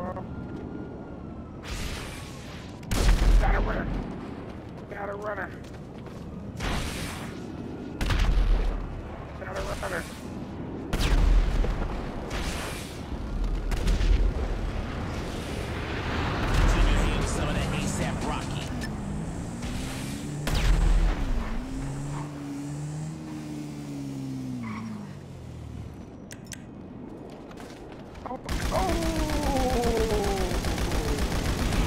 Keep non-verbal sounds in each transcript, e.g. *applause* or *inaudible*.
Got a runner. Oh! oh.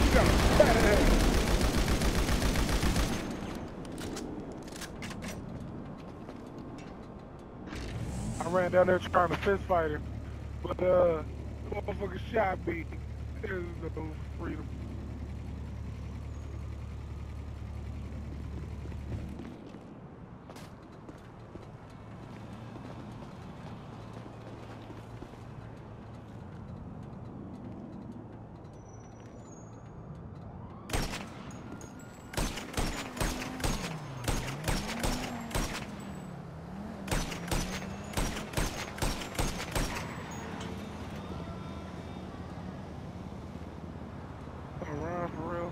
You got a fat ass. I ran down there trying to fist fight him, but uh, the motherfucker shot me. There's no freedom. Around for real.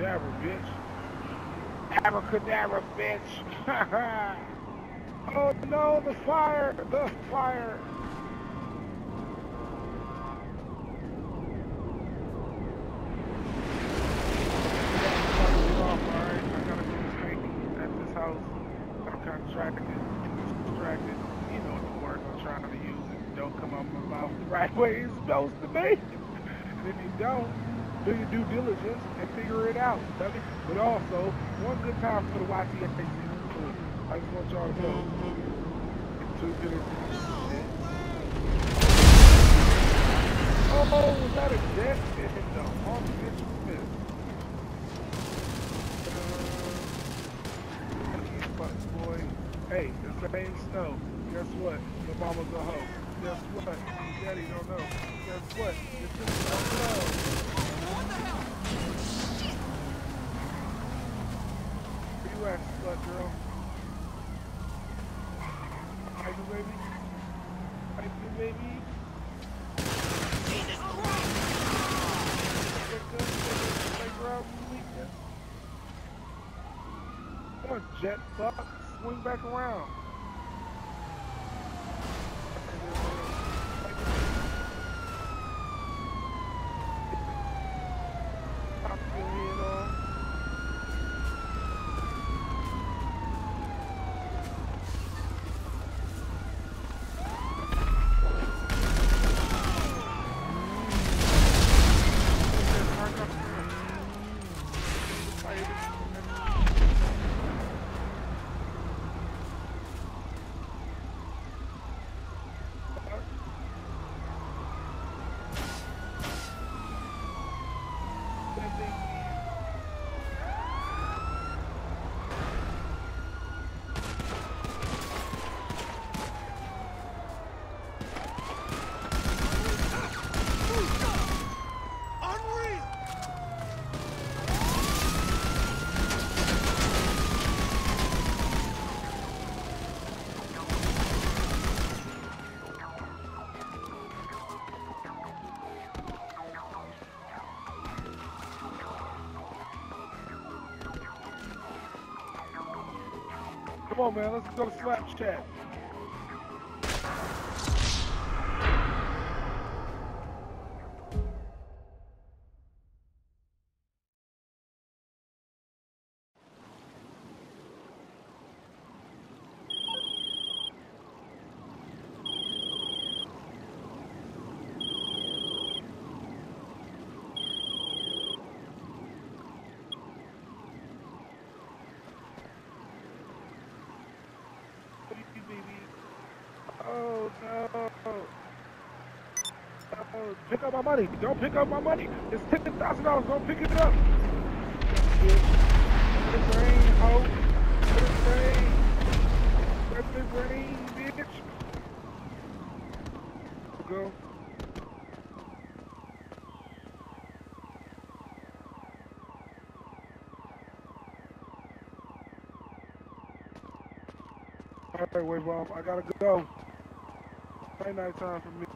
Abracadabra, bitch. Abracadabra, bitch. *laughs* oh no, the fire, the fire. Alright, I gotta go straight at this house. I'm contracted, distracted. You know the word I'm trying to use. Don't come out my mouth the right way it's supposed to be. If you don't, do your due diligence and figure it out. But also, one good time for the YTF season. I just want y'all to know. Two Oh, was that a jet? It hit the home bitch missed. Uh, this ain't snow. Guess what? Your mama's a hoe. Guess what? Daddy don't know. Guess what? Your sister don't know. Where you at, slut girl? You, baby? You, baby? Jet fuck. Swing back around. Come on, man. Let's go to Snapchat. Uh, pick up my money. Don't pick up my money. It's ten thousand dollars. Don't pick it up. Let it rain, ho. Let it rain. Let it rain, bitch. Go. All right, wait, Bob. I gotta go. Night night time for me.